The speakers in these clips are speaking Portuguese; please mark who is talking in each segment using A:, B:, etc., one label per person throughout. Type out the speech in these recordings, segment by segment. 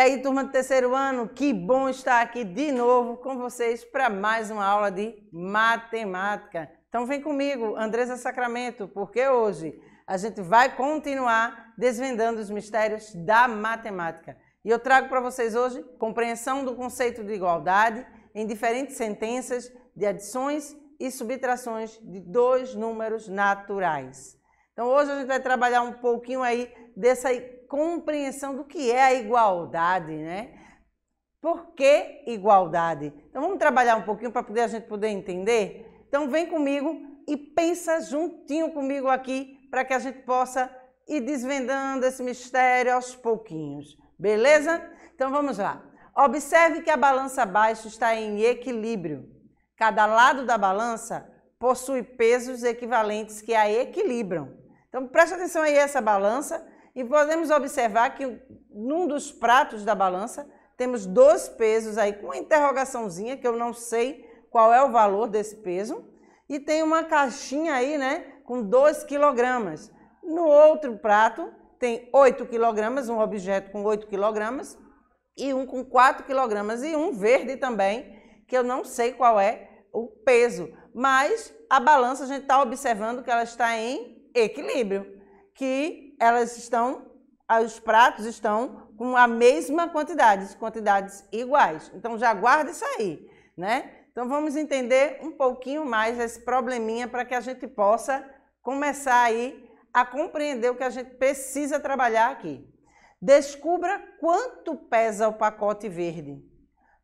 A: Aí, turma do terceiro ano, que bom estar aqui de novo com vocês para mais uma aula de matemática. Então vem comigo, Andresa Sacramento, porque hoje a gente vai continuar desvendando os mistérios da matemática. E eu trago para vocês hoje compreensão do conceito de igualdade em diferentes sentenças de adições e subtrações de dois números naturais. Então hoje a gente vai trabalhar um pouquinho aí dessa compreensão do que é a igualdade, né? Por que igualdade? Então vamos trabalhar um pouquinho para poder a gente poder entender? Então vem comigo e pensa juntinho comigo aqui para que a gente possa ir desvendando esse mistério aos pouquinhos. Beleza? Então vamos lá. Observe que a balança abaixo está em equilíbrio. Cada lado da balança possui pesos equivalentes que a equilibram. Então preste atenção aí essa balança e podemos observar que num dos pratos da balança temos dois pesos aí com uma interrogaçãozinha que eu não sei qual é o valor desse peso e tem uma caixinha aí, né, com 2 quilogramas. No outro prato tem 8 quilogramas, um objeto com 8 quilogramas e um com 4 quilogramas e um verde também, que eu não sei qual é o peso, mas a balança a gente está observando que ela está em equilíbrio, que elas estão, os pratos estão com a mesma quantidade, quantidades iguais. Então já guarda isso aí, né? Então vamos entender um pouquinho mais esse probleminha para que a gente possa começar aí a compreender o que a gente precisa trabalhar aqui. Descubra quanto pesa o pacote verde.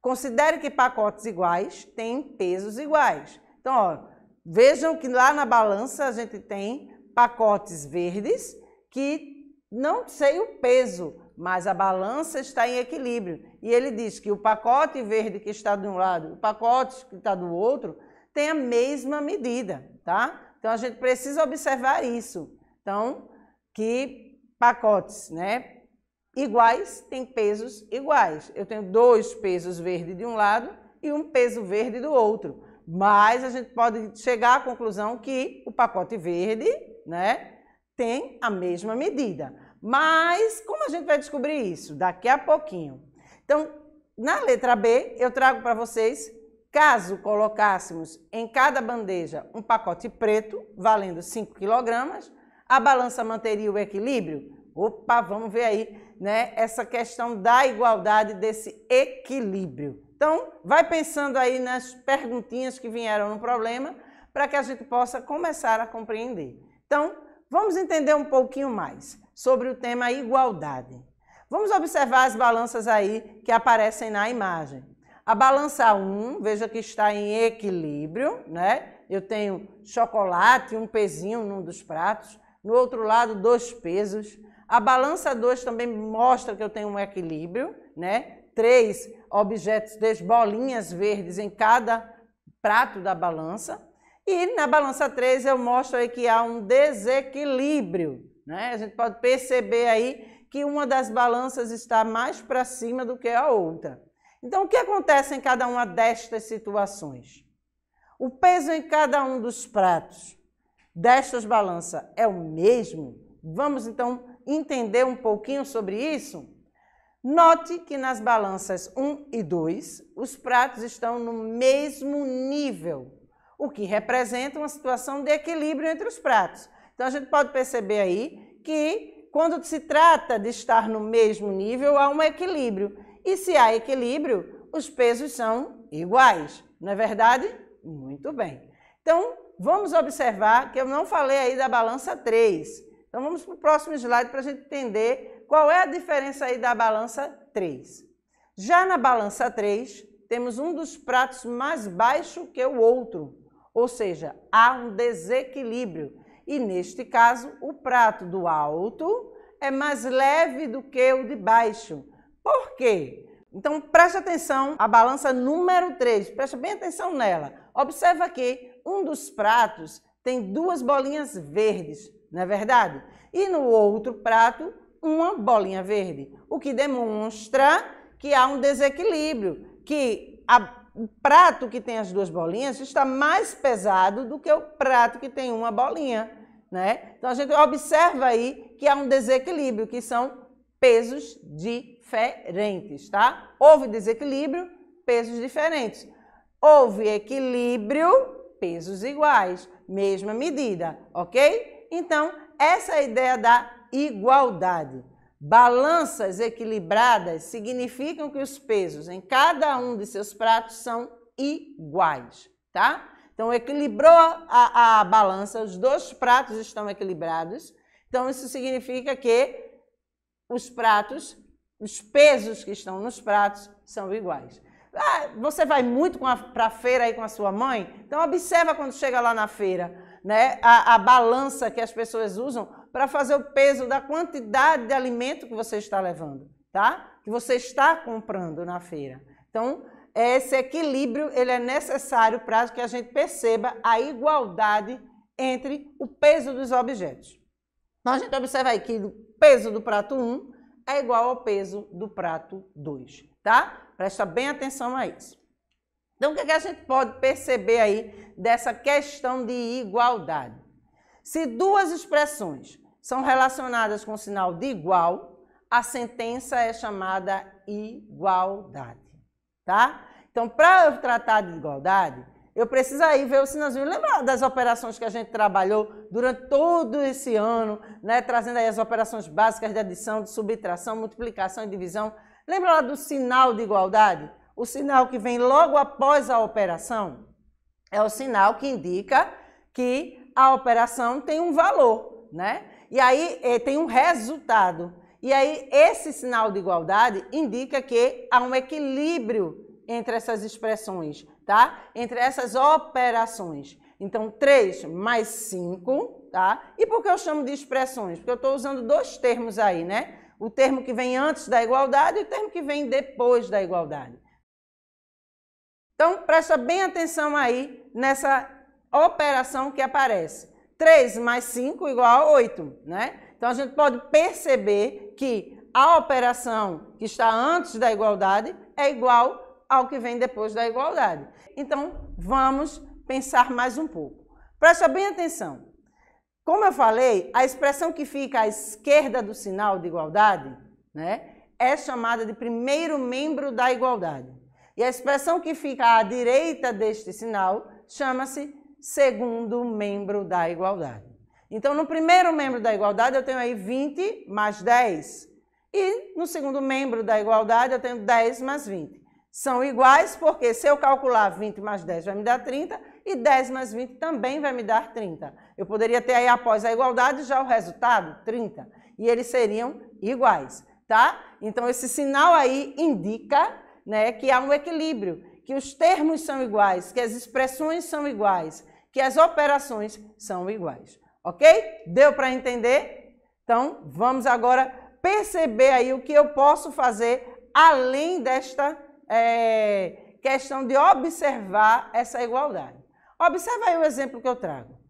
A: Considere que pacotes iguais têm pesos iguais. Então, ó, vejam que lá na balança a gente tem pacotes verdes que não sei o peso, mas a balança está em equilíbrio. E ele diz que o pacote verde que está de um lado, o pacote que está do outro, tem a mesma medida, tá? Então a gente precisa observar isso. Então, que pacotes, né, iguais têm pesos iguais. Eu tenho dois pesos verde de um lado e um peso verde do outro. Mas a gente pode chegar à conclusão que o pacote verde, né, tem a mesma medida. Mas como a gente vai descobrir isso? Daqui a pouquinho. Então, na letra B, eu trago para vocês, caso colocássemos em cada bandeja um pacote preto, valendo 5 quilogramas, a balança manteria o equilíbrio? Opa, vamos ver aí, né, essa questão da igualdade desse equilíbrio. Então, vai pensando aí nas perguntinhas que vieram no problema, para que a gente possa começar a compreender. Então, Vamos entender um pouquinho mais sobre o tema igualdade. Vamos observar as balanças aí que aparecem na imagem. A balança 1, veja que está em equilíbrio, né? Eu tenho chocolate, um pezinho num dos pratos, no outro lado dois pesos. A balança 2 também mostra que eu tenho um equilíbrio, né? Três objetos, três bolinhas verdes em cada prato da balança. E na balança 3 eu mostro aí que há um desequilíbrio. Né? A gente pode perceber aí que uma das balanças está mais para cima do que a outra. Então, o que acontece em cada uma destas situações? O peso em cada um dos pratos destas balanças é o mesmo? Vamos então entender um pouquinho sobre isso? Note que nas balanças 1 e 2, os pratos estão no mesmo nível o que representa uma situação de equilíbrio entre os pratos. Então a gente pode perceber aí que quando se trata de estar no mesmo nível, há um equilíbrio. E se há equilíbrio, os pesos são iguais. Não é verdade? Muito bem. Então, vamos observar que eu não falei aí da balança 3. Então, vamos para o próximo slide para a gente entender qual é a diferença aí da balança 3. Já na balança 3, temos um dos pratos mais baixo que o outro. Ou seja, há um desequilíbrio. E neste caso, o prato do alto é mais leve do que o de baixo. Por quê? Então preste atenção à balança número 3, preste bem atenção nela. Observa que um dos pratos tem duas bolinhas verdes, não é verdade? E no outro prato, uma bolinha verde, o que demonstra que há um desequilíbrio, que a o prato que tem as duas bolinhas está mais pesado do que o prato que tem uma bolinha, né? Então a gente observa aí que há um desequilíbrio, que são pesos diferentes, tá? Houve desequilíbrio, pesos diferentes. Houve equilíbrio, pesos iguais, mesma medida, ok? Então, essa é a ideia da igualdade. Balanças equilibradas significam que os pesos em cada um de seus pratos são iguais, tá? Então, equilibrou a, a balança, os dois pratos estão equilibrados. Então, isso significa que os pratos, os pesos que estão nos pratos são iguais. Ah, você vai muito para a feira aí com a sua mãe? Então, observa quando chega lá na feira, né? A, a balança que as pessoas usam para fazer o peso da quantidade de alimento que você está levando, tá? Que você está comprando na feira. Então, esse equilíbrio ele é necessário para que a gente perceba a igualdade entre o peso dos objetos. Então a gente observa aí que o peso do prato 1 é igual ao peso do prato 2, tá? Presta bem atenção a isso. Então o que, é que a gente pode perceber aí dessa questão de igualdade? Se duas expressões são relacionadas com o sinal de igual, a sentença é chamada igualdade tá? Então, para eu tratar de igualdade, eu preciso aí ver o sinalzinho. Lembra das operações que a gente trabalhou durante todo esse ano, né? Trazendo aí as operações básicas de adição, de subtração, multiplicação e divisão. Lembra lá do sinal de igualdade? O sinal que vem logo após a operação é o sinal que indica que a operação tem um valor, né? E aí eh, tem um resultado. E aí, esse sinal de igualdade indica que há um equilíbrio entre essas expressões, tá? Entre essas operações. Então, 3 mais 5, tá? E por que eu chamo de expressões? Porque eu estou usando dois termos aí, né? O termo que vem antes da igualdade e o termo que vem depois da igualdade. Então, presta bem atenção aí nessa operação que aparece. 3 mais 5 igual a 8, né? Então, a gente pode perceber que a operação que está antes da igualdade é igual ao que vem depois da igualdade. Então, vamos pensar mais um pouco. Presta bem atenção. Como eu falei, a expressão que fica à esquerda do sinal de igualdade né, é chamada de primeiro membro da igualdade. E a expressão que fica à direita deste sinal chama-se segundo membro da igualdade. Então, no primeiro membro da igualdade, eu tenho aí 20 mais 10. E no segundo membro da igualdade, eu tenho 10 mais 20. São iguais porque se eu calcular 20 mais 10 vai me dar 30 e 10 mais 20 também vai me dar 30. Eu poderia ter aí após a igualdade já o resultado, 30. E eles seriam iguais, tá? Então, esse sinal aí indica né, que há um equilíbrio, que os termos são iguais, que as expressões são iguais, que as operações são iguais. Ok? Deu para entender? Então, vamos agora perceber aí o que eu posso fazer além desta é, questão de observar essa igualdade. Observa aí o exemplo que eu trago.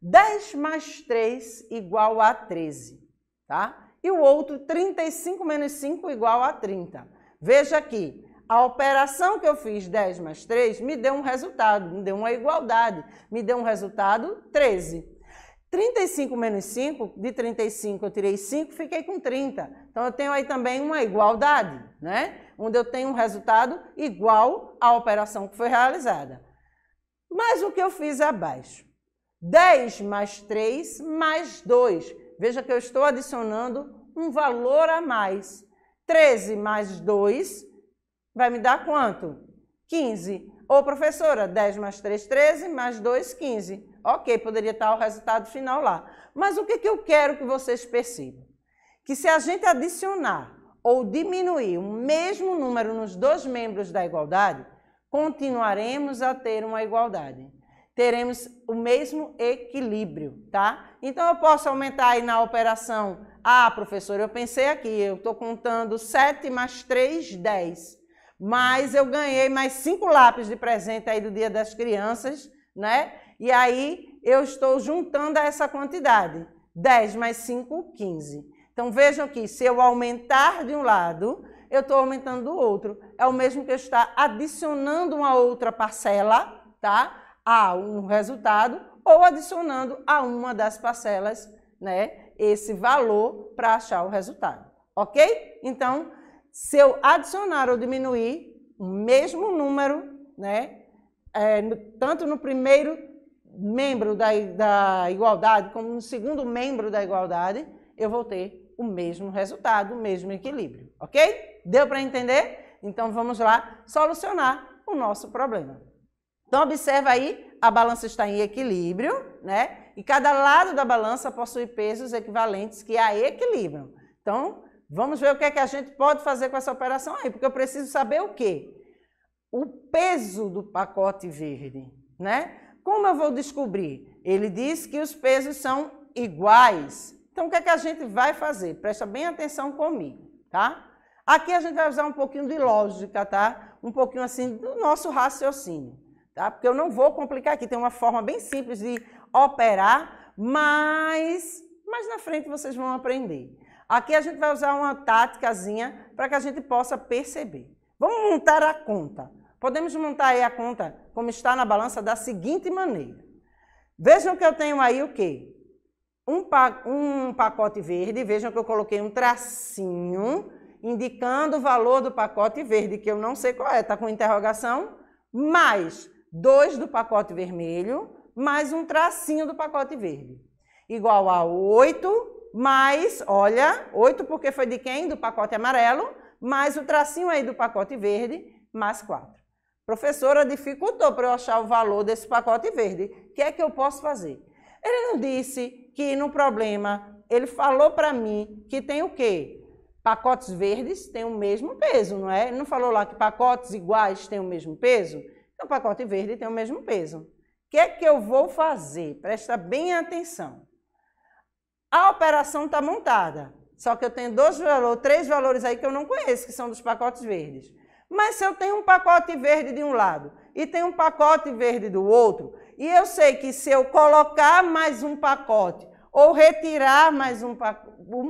A: 10 mais 3 igual a 13, tá? E o outro, 35 menos 5 igual a 30. Veja aqui, a operação que eu fiz 10 mais 3 me deu um resultado, me deu uma igualdade, me deu um resultado 13. 35 menos 5, de 35 eu tirei 5, fiquei com 30. Então eu tenho aí também uma igualdade, né? Onde eu tenho um resultado igual à operação que foi realizada. Mas o que eu fiz abaixo? 10 mais 3 mais 2. Veja que eu estou adicionando um valor a mais. 13 mais 2 vai me dar quanto? 15. Ô professora, 10 mais 3, 13, mais 2, 15. Ok, poderia estar o resultado final lá. Mas o que, que eu quero que vocês percebam? Que se a gente adicionar ou diminuir o mesmo número nos dois membros da igualdade, continuaremos a ter uma igualdade. Teremos o mesmo equilíbrio, tá? Então eu posso aumentar aí na operação. Ah, professora, eu pensei aqui, eu estou contando 7 mais 3, 10. Mas eu ganhei mais 5 lápis de presente aí do Dia das Crianças, né? E aí eu estou juntando essa quantidade. 10 mais 5, 15. Então vejam que se eu aumentar de um lado, eu estou aumentando do outro. É o mesmo que eu estar adicionando uma outra parcela, tá? A um resultado, ou adicionando a uma das parcelas, né? Esse valor para achar o resultado. Ok? Então, se eu adicionar ou diminuir o mesmo número, né, é, tanto no primeiro membro da, da igualdade como no segundo membro da igualdade, eu vou ter o mesmo resultado, o mesmo equilíbrio, ok? Deu para entender? Então vamos lá solucionar o nosso problema. Então observa aí, a balança está em equilíbrio, né? E cada lado da balança possui pesos equivalentes que a equilibram. Então, vamos ver o que é que a gente pode fazer com essa operação aí, porque eu preciso saber o quê? O peso do pacote verde, né? Como eu vou descobrir? Ele diz que os pesos são iguais. Então, o que é que a gente vai fazer? Presta bem atenção comigo, tá? Aqui a gente vai usar um pouquinho de lógica, tá? Um pouquinho assim do nosso raciocínio, tá? Porque eu não vou complicar aqui, tem uma forma bem simples de operar, mas mais na frente vocês vão aprender. Aqui a gente vai usar uma táticazinha para que a gente possa perceber. Vamos montar a conta. Podemos montar aí a conta como está na balança da seguinte maneira. Vejam que eu tenho aí o quê? Um, pa um pacote verde, vejam que eu coloquei um tracinho indicando o valor do pacote verde, que eu não sei qual é, está com interrogação, mais dois do pacote vermelho, mais um tracinho do pacote verde. Igual a 8 mais, olha, 8 porque foi de quem? Do pacote amarelo, mais o tracinho aí do pacote verde, mais 4. Professora, dificultou para eu achar o valor desse pacote verde. O que é que eu posso fazer? Ele não disse que no problema, ele falou para mim que tem o quê? Pacotes verdes têm o mesmo peso, não é? Ele não falou lá que pacotes iguais têm o mesmo peso? Então, pacote verde tem o mesmo peso. O que é que eu vou fazer? Presta bem atenção. A operação está montada, só que eu tenho dois valores, três valores aí que eu não conheço, que são dos pacotes verdes. Mas se eu tenho um pacote verde de um lado e tenho um pacote verde do outro, e eu sei que se eu colocar mais um pacote ou retirar mais um,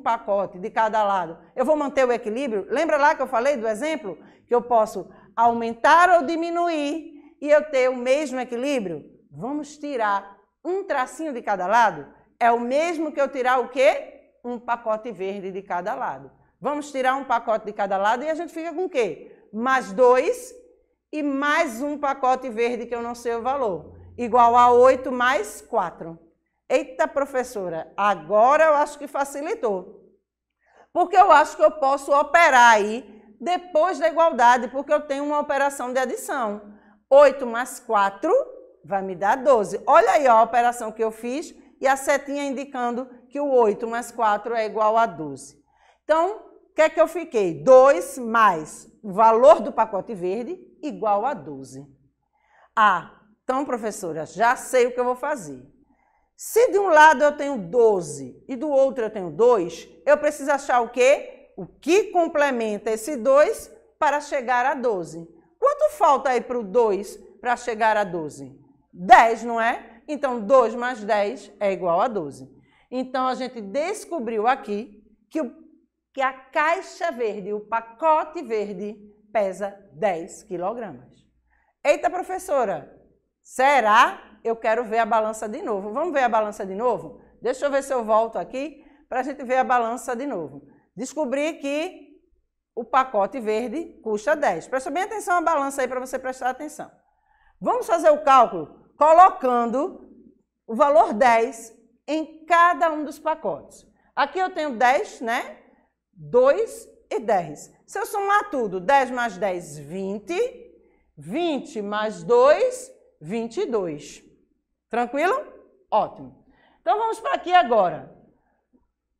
A: pacote de cada lado, eu vou manter o equilíbrio? Lembra lá que eu falei do exemplo? Que eu posso aumentar ou diminuir e eu ter o mesmo equilíbrio? Vamos tirar um tracinho de cada lado? É o mesmo que eu tirar o quê? Um pacote verde de cada lado. Vamos tirar um pacote de cada lado e a gente fica com o quê? mais 2 e mais um pacote verde que eu não sei o valor, igual a 8 mais 4. Eita, professora, agora eu acho que facilitou. Porque eu acho que eu posso operar aí depois da igualdade, porque eu tenho uma operação de adição. 8 mais 4 vai me dar 12. Olha aí ó, a operação que eu fiz e a setinha indicando que o 8 mais 4 é igual a 12. Então, o que é que eu fiquei? 2 mais o valor do pacote verde igual a 12. Ah, então, professora, já sei o que eu vou fazer. Se de um lado eu tenho 12 e do outro eu tenho 2, eu preciso achar o quê? O que complementa esse 2 para chegar a 12. Quanto falta aí para o 2 para chegar a 12? 10, não é? Então, 2 mais 10 é igual a 12. Então, a gente descobriu aqui que o que a caixa verde, o pacote verde, pesa 10 quilogramas. Eita, professora, será? Eu quero ver a balança de novo. Vamos ver a balança de novo? Deixa eu ver se eu volto aqui para a gente ver a balança de novo. Descobri que o pacote verde custa 10. Presta bem atenção à balança aí para você prestar atenção. Vamos fazer o cálculo colocando o valor 10 em cada um dos pacotes. Aqui eu tenho 10, né? 2 e 10. Se eu somar tudo, 10 mais 10, 20. 20 mais 2, 22. Tranquilo? Ótimo. Então vamos para aqui agora.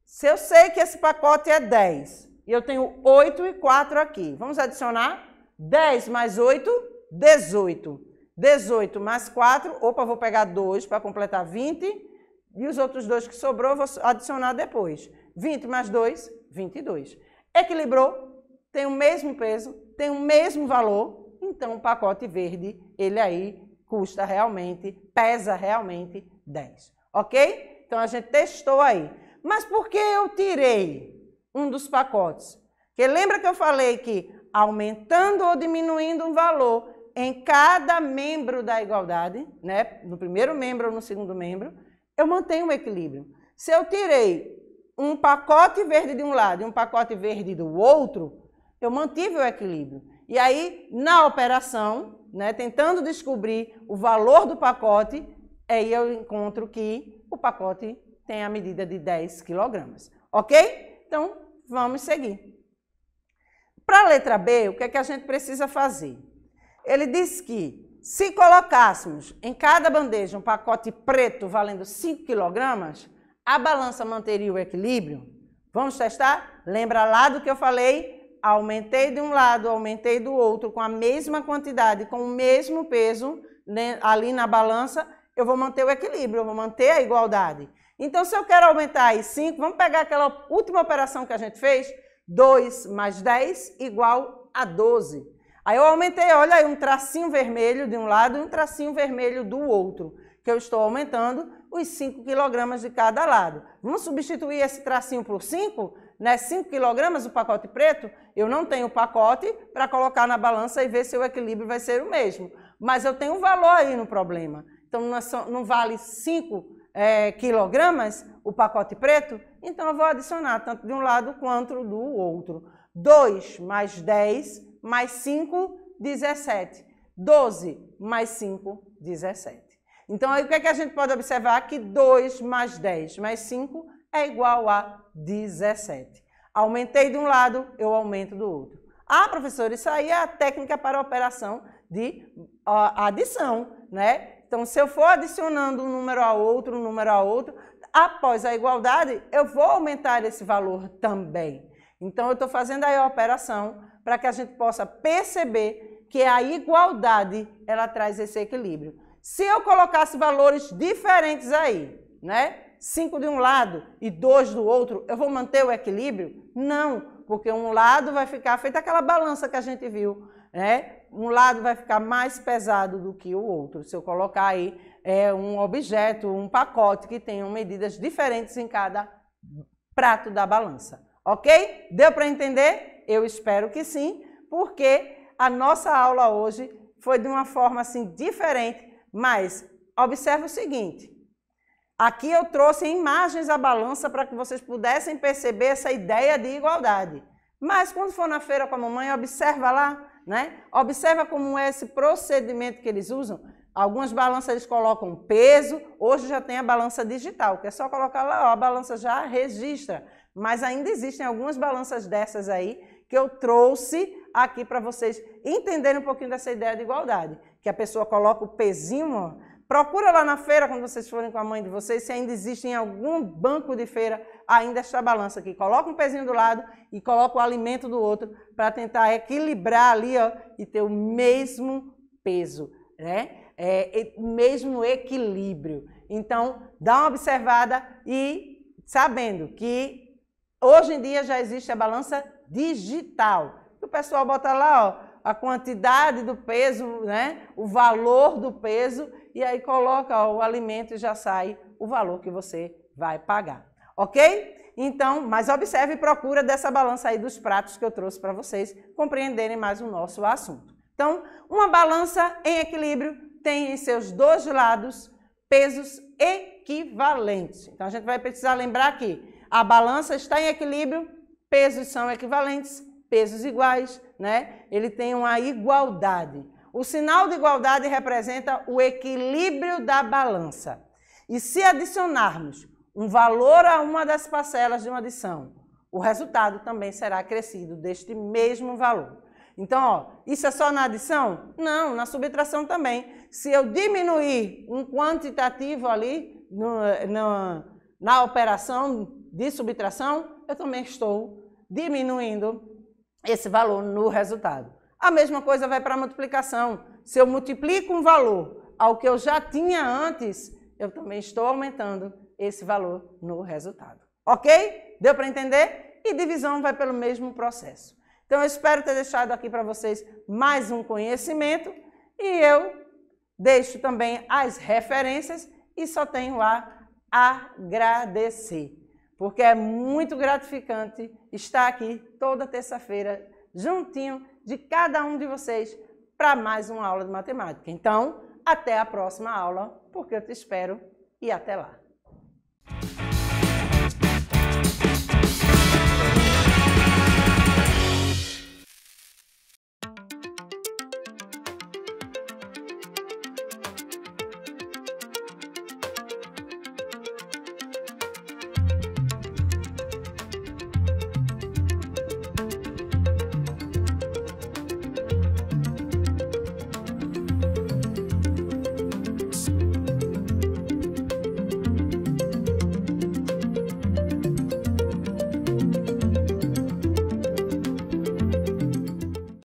A: Se eu sei que esse pacote é 10 e eu tenho 8 e 4 aqui, vamos adicionar 10 mais 8, 18. 18 mais 4, opa, vou pegar 2 para completar 20 e os outros dois que sobrou eu vou adicionar depois. 20 mais 2, 22. Equilibrou, tem o mesmo peso, tem o mesmo valor, então o pacote verde, ele aí custa realmente, pesa realmente 10. Ok? Então a gente testou aí. Mas por que eu tirei um dos pacotes? Porque lembra que eu falei que aumentando ou diminuindo um valor em cada membro da igualdade, né? no primeiro membro ou no segundo membro, eu mantenho o equilíbrio. Se eu tirei um pacote verde de um lado e um pacote verde do outro, eu mantive o equilíbrio. E aí, na operação, né, tentando descobrir o valor do pacote, aí eu encontro que o pacote tem a medida de 10 quilogramas. Ok? Então, vamos seguir. Para a letra B, o que é que a gente precisa fazer? Ele diz que se colocássemos em cada bandeja um pacote preto valendo 5 quilogramas, a balança manteria o equilíbrio? Vamos testar? Lembra lá do que eu falei? Aumentei de um lado, aumentei do outro com a mesma quantidade, com o mesmo peso né, ali na balança, eu vou manter o equilíbrio, eu vou manter a igualdade. Então, se eu quero aumentar aí 5, vamos pegar aquela última operação que a gente fez? 2 mais 10 igual a 12. Aí eu aumentei, olha aí, um tracinho vermelho de um lado e um tracinho vermelho do outro, que eu estou aumentando os 5 quilogramas de cada lado. Vamos substituir esse tracinho por 5? Né? 5 quilogramas o pacote preto? Eu não tenho o pacote para colocar na balança e ver se o equilíbrio vai ser o mesmo. Mas eu tenho um valor aí no problema. Então não vale 5 é, quilogramas o pacote preto, então eu vou adicionar tanto de um lado quanto do outro. 2 mais 10 mais 5, 17. 12 mais 5, 17. Então, aí o que, é que a gente pode observar? Que 2 mais 10 mais 5 é igual a 17. Aumentei de um lado, eu aumento do outro. Ah, professor, isso aí é a técnica para a operação de adição, né? Então, se eu for adicionando um número a outro, um número a outro, após a igualdade, eu vou aumentar esse valor também. Então, eu estou fazendo aí a operação para que a gente possa perceber que a igualdade, ela traz esse equilíbrio. Se eu colocasse valores diferentes aí, né? 5 de um lado e 2 do outro, eu vou manter o equilíbrio? Não, porque um lado vai ficar feita aquela balança que a gente viu, né? um lado vai ficar mais pesado do que o outro. Se eu colocar aí é, um objeto, um pacote que tenham medidas diferentes em cada prato da balança. Ok? Deu para entender? Eu espero que sim, porque a nossa aula hoje foi de uma forma assim diferente, mas observe o seguinte. Aqui eu trouxe imagens à balança para que vocês pudessem perceber essa ideia de igualdade. Mas quando for na feira com a mamãe, observa lá né? Observa como é esse procedimento que eles usam. Algumas balanças eles colocam peso, hoje já tem a balança digital, que é só colocar lá, ó, a balança já registra. Mas ainda existem algumas balanças dessas aí que eu trouxe aqui para vocês entenderem um pouquinho dessa ideia de igualdade. Que a pessoa coloca o pezinho, ó, Procura lá na feira, quando vocês forem com a mãe de vocês, se ainda existe em algum banco de feira ainda esta balança aqui. Coloca um pezinho do lado e coloca o alimento do outro para tentar equilibrar ali ó, e ter o mesmo peso, né? É, o mesmo equilíbrio. Então, dá uma observada e sabendo que hoje em dia já existe a balança digital. O pessoal bota lá ó, a quantidade do peso, né? o valor do peso e aí coloca o alimento e já sai o valor que você vai pagar. Ok? Então, mas observe e procura dessa balança aí dos pratos que eu trouxe para vocês compreenderem mais o nosso assunto. Então, uma balança em equilíbrio tem em seus dois lados pesos equivalentes. Então, a gente vai precisar lembrar que a balança está em equilíbrio, pesos são equivalentes, pesos iguais, né? Ele tem uma igualdade. O sinal de igualdade representa o equilíbrio da balança. E se adicionarmos um valor a uma das parcelas de uma adição, o resultado também será acrescido deste mesmo valor. Então, ó, isso é só na adição? Não, na subtração também. Se eu diminuir um quantitativo ali no, no, na operação de subtração, eu também estou diminuindo esse valor no resultado. A mesma coisa vai para a multiplicação. Se eu multiplico um valor ao que eu já tinha antes, eu também estou aumentando esse valor no resultado. Ok? Deu para entender? E divisão vai pelo mesmo processo. Então, eu espero ter deixado aqui para vocês mais um conhecimento e eu deixo também as referências e só tenho a agradecer, porque é muito gratificante estar aqui toda terça-feira juntinho de cada um de vocês para mais uma aula de matemática. Então, até a próxima aula, porque eu te espero e até lá.